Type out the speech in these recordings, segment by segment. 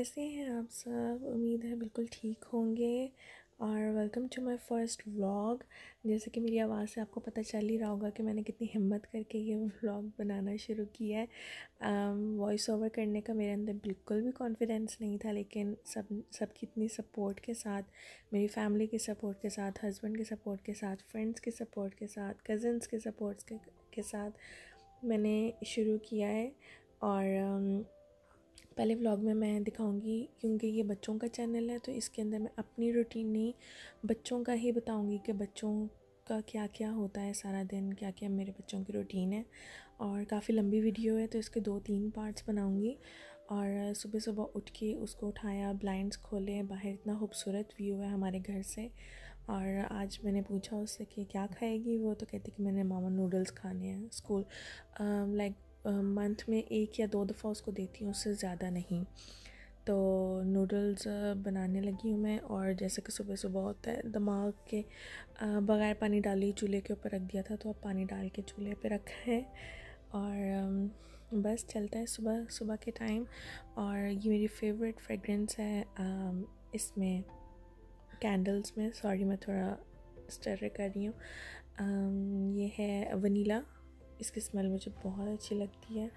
कैसे हैं आप सब? उम्मीद है बिल्कुल ठीक होंगे। और welcome to my first vlog जैसे कि मेरी आवाज़ से आपको पता चल ही रहा होगा कि मैंने कितनी हिम्मत करके ये व्लॉग बनाना शुरू किया है। वॉइस ओवर करने का मेरे अंदर बिल्कुल भी कॉन्फिडेंस नहीं था लेकिन सब सबकी इतनी सपोर्ट के साथ मेरी फैमिली के सपोर्ट के साथ हस्बैंड के सपोर्ट के साथ फ्रेंड्स के सपोर्ट के साथ कज़न्स के सपोर्ट्स के, के साथ मैंने शुरू किया है। और पहले व्लॉग में मैं दिखाऊँगी, क्योंकि ये बच्चों का चैनल है तो इसके अंदर मैं अपनी रूटीन नहीं, बच्चों का ही बताऊँगी कि बच्चों का क्या क्या होता है सारा दिन क्या क्या मेरे बच्चों की रूटीन है। और काफ़ी लंबी वीडियो है तो इसके दो तीन पार्ट्स बनाऊँगी। और सुबह सुबह उठ के उसको उठाया ब्लाइंड्स खोले, बाहर इतना खूबसूरत व्यू है हमारे घर से। और आज मैंने पूछा उससे कि क्या खाएगी, वो तो कहती कि मैंने मामा नूडल्स खाने हैं स्कूल लाइक मंथ में एक या दो दफ़ा उसको देती हूँ, उससे ज़्यादा नहीं। तो नूडल्स बनाने लगी हूँ मैं और जैसे कि सुबह सुबह होता है, दिमाग के बग़ैर पानी डाली चूल्हे के ऊपर रख दिया था तो अब पानी डाल के चूल्हे पे रखा है और बस चलता है सुबह सुबह के टाइम और ये मेरी फेवरेट फ्रेगरेंस है इसमें, कैंडल्स में। सॉरी, मैं थोड़ा स्टर कर रही हूँ। ये है वनीला। इसकी स्मेल मुझे बहुत अच्छी लगती है।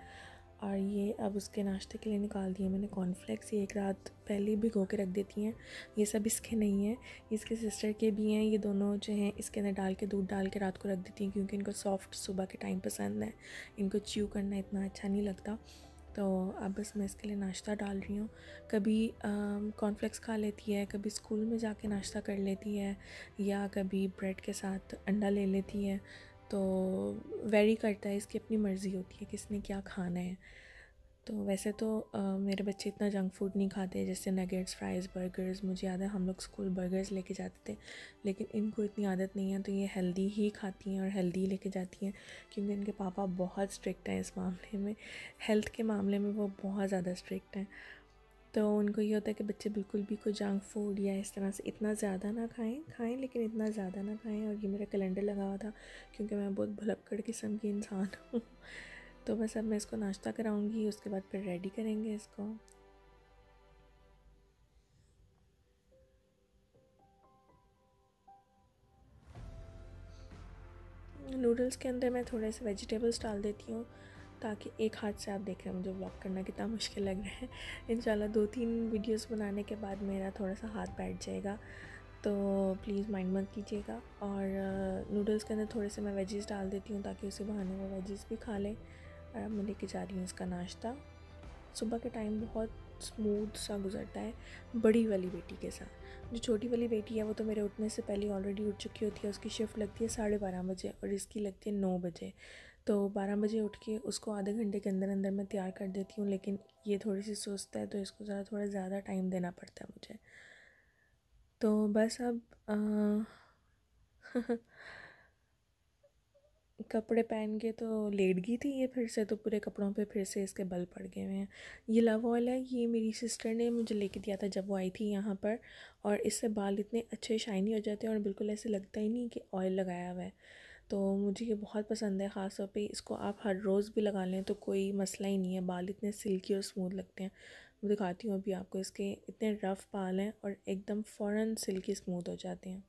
और ये अब उसके नाश्ते के लिए निकाल दिए मैंने कॉर्नफ्लेक्स ये एक रात पहले भी धो के रख देती हैं। ये सब इसके नहीं है इसके सिस्टर के भी हैं। ये दोनों जो हैं, इसके अंदर डाल के, दूध डाल के रात को रख देती हैं क्योंकि इनको सॉफ्ट सुबह के टाइम पसंद है। इनको च्यू करना इतना अच्छा नहीं लगता। तो अब बस मैं इसके लिए नाश्ता डाल रही हूँ। कभी कॉर्नफ्लेक्स खा लेती है, कभी स्कूल में जाके नाश्ता कर लेती है या कभी ब्रेड के साथ अंडा ले लेती है। तो वेरी करता है इसकी अपनी मर्ज़ी होती है किसने क्या खाना है। तो वैसे तो आ, मेरे बच्चे इतना जंक फ़ूड नहीं खाते जैसे नगेट्स फ्राइज़ बर्गर्स मुझे याद है हम लोग स्कूल बर्गर्स लेके जाते थे लेकिन इनको इतनी आदत नहीं है तो ये हेल्दी ही खाती हैं और हेल्दी लेके जाती हैं क्योंकि इनके पापा बहुत स्ट्रिक्ट हैं इस मामले में हेल्थ के मामले में वो बहुत ज़्यादा स्ट्रिक्ट हैं। तो उनको ये होता है कि बच्चे बिल्कुल भी कोई जंक फ़ूड या इस तरह से इतना ज़्यादा ना खाएँ खाएँ लेकिन इतना ज़्यादा ना खाएँ और ये मेरा कैलेंडर लगा हुआ था क्योंकि मैं बहुत भुलक्कड़ किस्म की इंसान हूँ। तो बस अब मैं इसको नाश्ता कराऊँगी, उसके बाद फिर रेडी करेंगे इसको। नूडल्स के अंदर मैं थोड़े से वेजिटेबल्स डाल देती हूँ। ताकि एक हाथ से आप देख रहे हैं, मुझे व्लॉग करना कितना मुश्किल लग रहा है। इन दो तीन वीडियोस बनाने के बाद मेरा थोड़ा सा हाथ बैठ जाएगा। तो प्लीज़ माइंड मत कीजिएगा। और नूडल्स के अंदर थोड़े से मैं वेजीज़ डाल देती हूँ ताकि उसे बहाने वो वेजीज़ भी खा लें। और अब मैं लेके जा रही हूँ इसका नाश्ता। सुबह के टाइम बहुत स्मूथ सा गुजरता है, बड़ी वाली बेटी के साथ। जो छोटी वाली बेटी है, वो तो मेरे उठने से पहले ऑलरेडी उठ चुकी होती है, उसकी शिफ्ट लगती है साढ़े बारह बजे और इसकी लगती है नौ बजे। तो बारह बजे उठ के उसको आधे घंटे के अंदर अंदर मैं तैयार कर देती हूँ लेकिन ये थोड़ी सी सुस्त है तो इसको ज़रा थोड़ा ज़्यादा टाइम देना पड़ता है मुझे। तो बस अब आ, कपड़े पहन के तो लेट गई थी ये फिर से तो पूरे कपड़ों पे फिर से इसके बल पड़ गए हुए हैं। ये लव ऑयल है ये मेरी सिस्टर ने मुझे लेके दिया था जब वो आई थी यहाँ पर और इससे बाल इतने अच्छे शाइनी हो जाते हैं और बिल्कुल ऐसे लगता ही नहीं कि ऑयल लगाया हुआ है। तो मुझे ये बहुत पसंद है ख़ास तौर पे इसको आप हर रोज़ भी लगा लें तो कोई मसला ही नहीं है। बाल इतने सिल्की और स्मूथ लगते हैं। मैं दिखाती हूँ अभी आपको, इसके इतने रफ़ बाल हैं और एकदम फ़ौर सिल्की स्मूथ हो जाते हैं।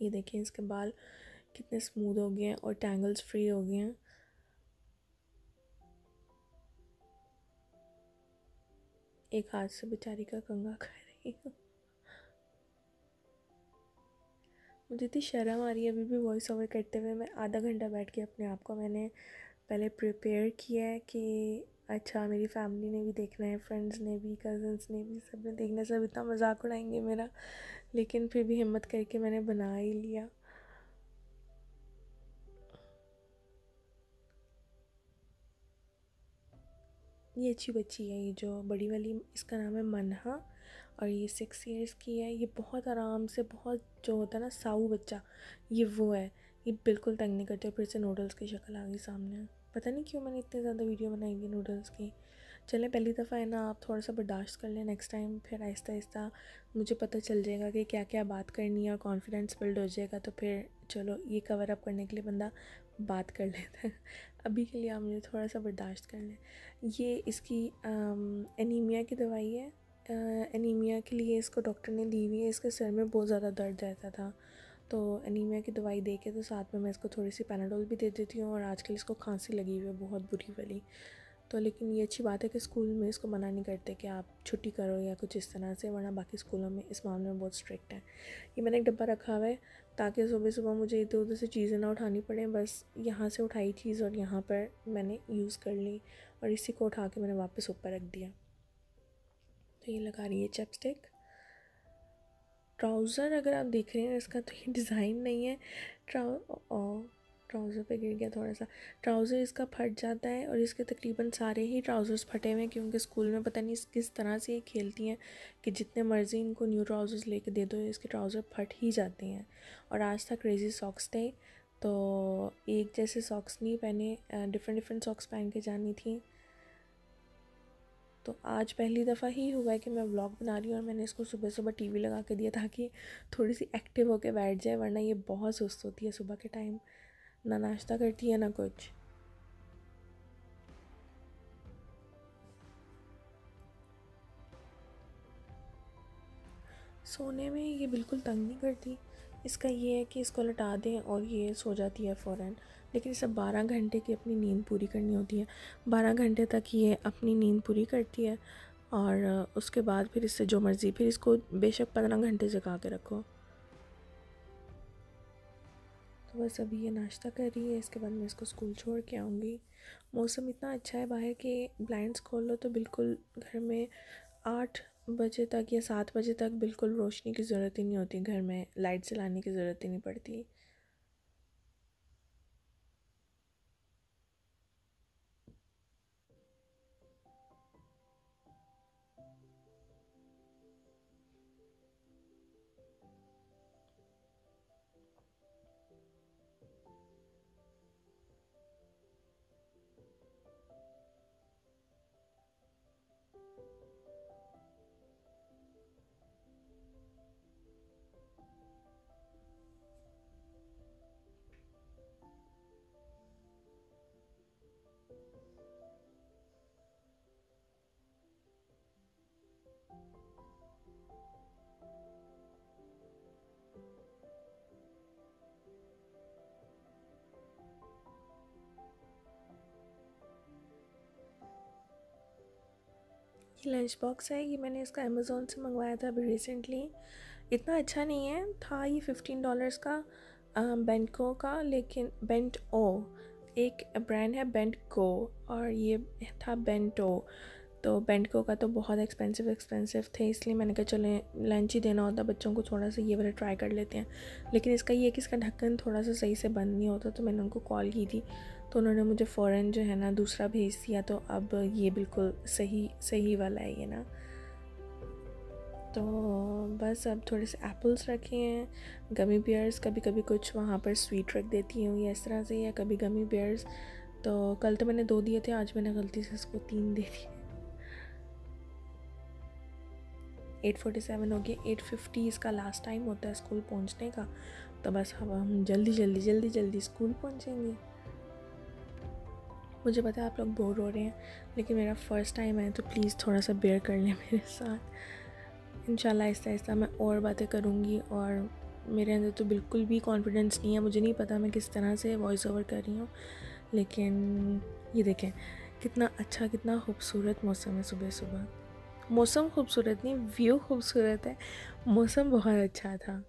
ये देखिए, इसके बाल कितने स्मूथ हो गए हैं और टैंगल्स फ्री हो गए हैं। एक हाथ से बेचारी का कंगा कर रही हूँ। मुझे इतनी शर्म आ रही है, अभी भी वॉइस ओवर करते हुए मैं आधा घंटा बैठ के अपने आप को। मैंने पहले प्रिपेयर किया है कि अच्छा मेरी फैमिली ने भी देखना है फ्रेंड्स ने भी कज़न्स ने भी सबने देखना सब इतना मज़ाक उड़ाएँगे मेरा, लेकिन फिर भी हिम्मत करके मैंने बना ही लिया। ये अच्छी बच्ची है ये जो बड़ी वाली, इसका नाम है मनहा। और ये सिक्स इयर्स की है, ये बहुत आराम से, बहुत जो होता है ना, साऊ बच्चा, ये वो है। ये बिल्कुल तंग नहीं करते, फिर से नूडल्स की शक्ल आ गई सामने। पता नहीं क्यों मैंने इतनी ज़्यादा वीडियो बनाई हुई नूडल्स की। चलें, पहली दफ़ा है ना, आप थोड़ा सा बर्दाश्त कर लें। नेक्स्ट टाइम फिर आहिस्ता आहिस्ता मुझे पता चल जाएगा कि क्या क्या बात करनी है और कॉन्फिडेंस बिल्ड हो जाएगा तो फिर चलो, ये कवर अप करने के लिए बंदा बात कर लेता है। अभी के लिए आप मुझे थोड़ा सा बर्दाश्त कर लें। ये इसकी एनीमिया की दवाई है। एनीमिया के लिए इसको डॉक्टर ने दी हुई है। इसके सर में बहुत ज़्यादा दर्द रहता था। तो एनीमिया की दवाई दे के तो साथ में मैं इसको थोड़ी सी पैनाडोल भी दे देती हूँ और आजकल इसको खांसी लगी हुई है, बहुत बुरी वाली। तो लेकिन ये अच्छी बात है कि स्कूल में इसको मना नहीं करते कि आप छुट्टी करो या कुछ इस तरह से, वरना बाकी स्कूलों में इस मामले में बहुत स्ट्रिक्ट है। ये मैंने एक डब्बा रखा हुआ है ताकि सुबह सुबह मुझे इधर उधर से चीज़ें ना उठानी पड़े। बस यहाँ से उठाई चीज़ और यहाँ पर मैंने यूज़ कर ली और इसी को उठा के मैंने वापस ऊपर रख दिया। तो ये लगा रही है चैपस्टिक ट्राउज़र अगर आप देख रहे हैं, इसका तो ये डिज़ाइन नहीं है. ट्राउ ट्राउज़र पे गिर गया थोड़ा सा. ट्राउज़र इसका फट जाता है और इसके तकरीबन सारे ही ट्राउज़र्स फटे हुए हैं क्योंकि स्कूल में पता नहीं किस तरह से ये खेलती हैं कि जितने मर्ज़ी इनको न्यू ट्राउज़र्स लेके दे दो, इसके ट्राउज़र फट ही जाते हैं. और आज तक क्रेज़ी सॉक्स थे तो एक जैसे सॉक्स नहीं पहने डिफरेंट डिफरेंट सॉक्स पहन के जानी थी. तो आज पहली दफ़ा ही हुआ है कि मैं व्लॉग बना रही हूँ और मैंने इसको सुबह सुबह टीवी लगा के दिया ताकि थोड़ी सी एक्टिव होकर बैठ जाए, वरना ये बहुत सुस्त होती है सुबह के टाइम ना नाश्ता करती है, ना कुछ। सोने में ये बिल्कुल तंग नहीं करती। इसका ये है कि इसको लटा दें और ये सो जाती है फ़ौर लेकिन इसे बारह घंटे की अपनी नींद पूरी करनी होती है। बारह घंटे तक ये अपनी नींद पूरी करती है और उसके बाद फिर इससे जो मर्ज़ी, फिर इसको बेशक पंद्रह घंटे जगा के रखो। तो बस अभी ये नाश्ता कर रही है, इसके बाद मैं इसको स्कूल छोड़ के आऊँगी। मौसम इतना अच्छा है बाहर के ब्लाइंड्स खोल लो तो बिल्कुल घर में आठ बजे तक या सात बजे तक बिल्कुल रोशनी की ज़रूरत ही नहीं होती घर में, लाइट जलाने की ज़रूरत ही नहीं पड़ती। ये लंच बॉक्स है। ये मैंने इसका अमेज़ोन से मंगवाया था अभी रिसेंटली इतना अच्छा नहीं है। था ये फिफ्टीन डॉलर्स का बेंटको का, लेकिन बेंट ओ एक ब्रांड है बेंट को और ये था बेंटो तो बेंटको का तो बहुत एक्सपेंसिव एक्सपेंसिव थे, इसलिए मैंने कहा चलें लंच ही देना होता, बच्चों को थोड़ा सा ये वाला ट्राई कर लेते हैं। लेकिन इसका ये कि इसका ढक्कन थोड़ा सा सही से बंद नहीं होता तो मैंने उनको कॉल की थी। तो उन्होंने मुझे फ़ौर जो है ना दूसरा भेज दिया तो अब ये बिल्कुल सही सही वाला है ये ना। तो बस अब थोड़े से एप्पल्स रखे हैं गमी बियर्स कभी कभी कुछ वहाँ पर स्वीट रख देती हूँ या इस तरह से, या कभी गमी बियर्स तो कल तो मैंने दो दिए थे, आज मैंने गलती से इसको तीन दे दिए। एट फोर्टी सेवन हो गया एट फिफ्टी इसका लास्ट टाइम होता है स्कूल पहुँचने का। तो बस अब हम जल्दी जल्दी जल्दी जल्दी स्कूल पहुँचेंगे। मुझे पता है आप लोग बोर हो रहे हैं, लेकिन मेरा फ़र्स्ट टाइम है तो प्लीज़ थोड़ा सा बेयर कर लें मेरे साथ। इन आहिस्ता आहिस्ता मैं और बातें करूँगी और मेरे अंदर तो बिल्कुल भी कॉन्फिडेंस नहीं है, मुझे नहीं पता मैं किस तरह से वॉइस ओवर कर रही हूँ, लेकिन ये देखें, कितना अच्छा कितना खूबसूरत मौसम है सुबह सुबह। मौसम खूबसूरत नहीं व्यू खूबसूरत है, मौसम बहुत अच्छा था।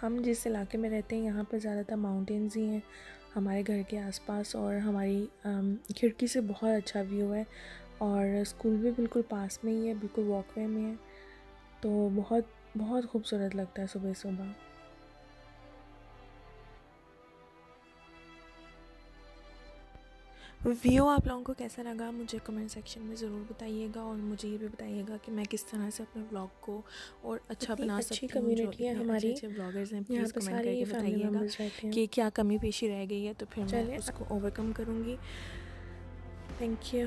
हम जिस इलाके में रहते हैं, यहाँ पर ज़्यादातर माउंटेन्स ही हैं, हमारे घर के आसपास और हमारी खिड़की से बहुत अच्छा व्यू है और स्कूल भी बिल्कुल पास में ही है, बिल्कुल वॉकवे में है तो बहुत बहुत खूबसूरत लगता है सुबह सुबह व्यू आप लोगों को कैसा लगा मुझे कमेंट सेक्शन में ज़रूर बताइएगा और मुझे ये भी बताइएगा कि मैं किस तरह से अपने ब्लॉग को और अच्छा बना सकती हूँ कम्युनिटी है हमारी। अच्छे ब्लॉगर्स हैं प्लीज़ कमेंट करके बताइएगा कि क्या कमी पेशी रह गई है तो फिर मैं उसको ओवरकम करूँगी। Thank you